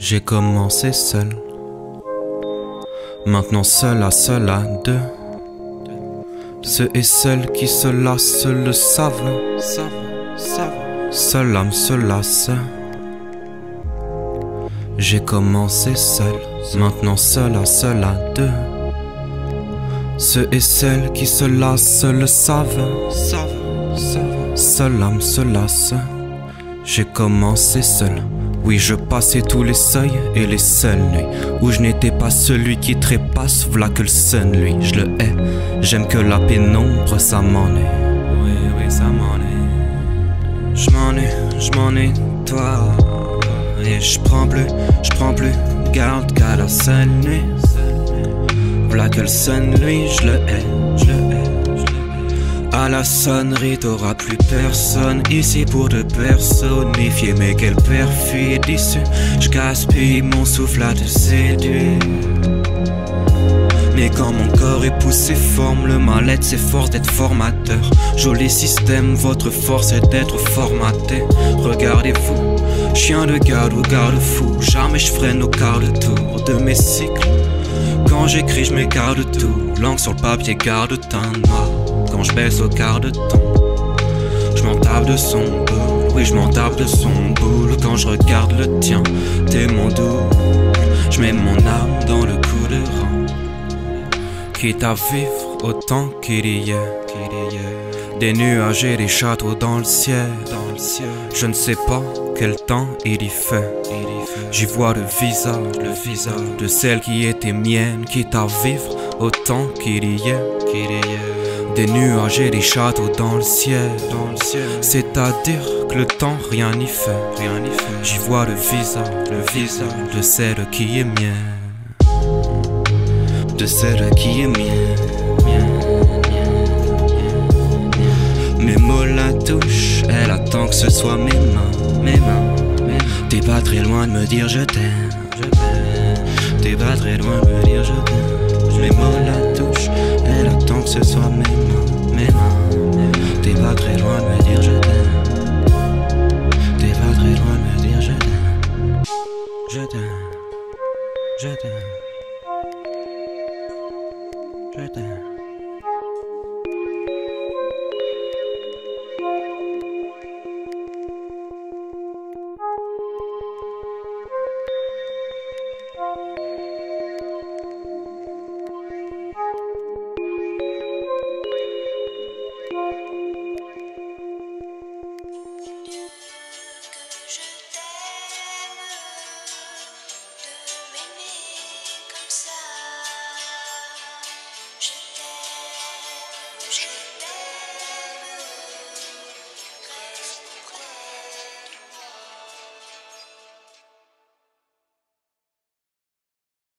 J'ai commencé seul. Maintenant seul à seul à deux. Ceux et celles qui se lassent le savent. Seul âme se lasse. J'ai commencé seul. Maintenant seul à seul à deux. Ceux et celles qui se lassent le savent. Seul âme se lasse. J'ai commencé seul. Oui, je passais tous les seuils et les seules nuits où je n'étais pas celui qui trépasse, que le sun, lui, je le hais. J'aime que la pénombre, ça m'en est. Oui, oui, ça m'en est. Je m'en ai, je m'en ai, toi. Et je prends plus, je prends plus garde qu'à la seule nuit. Que le sun, lui, je le hais, je le hais. À la sonnerie, t'auras plus personne ici pour te personnifier. Mais quelle perfide je gaspille mon souffle à te séduire. Mais quand mon corps épouse ses formes, le mal-être s'efforce d'être formateur. Joli système, votre force est d'être formaté. Regardez-vous, chien de garde ou garde-fou, jamais je freine au quart de tour de mes cycles. Quand j'écris, je m'écarte de tout, langue sur le papier, garde teint noir quand je baisse au quart de temps. Je m'en tape de son boule, oui je m'en tape de son boule quand je regarde le tien. T'es mon doux, je mets mon âme dans le coup de rang. Quitte à vivre autant qu'il y ait des nuages et des châteaux dans le ciel. Je ne sais pas quel temps il y fait. J'y vois le visage, le visage de celle qui était mienne, quitte à vivre autant qu'il y ait. Des nuages et des châteaux dans le ciel, C'est-à-dire que le temps rien n'y fait, rien n'y fait. J'y vois le visage, le visage de celle qui est mienne, de celle qui est mienne. Mes mots la touchent, elle attend que ce soit mes mains, mes mains. T'es pas très loin de me dire je t'aime, je t'aime. T'es pas très loin de me dire je t'aime. T'aime. Je t'aime. Je t'aime. She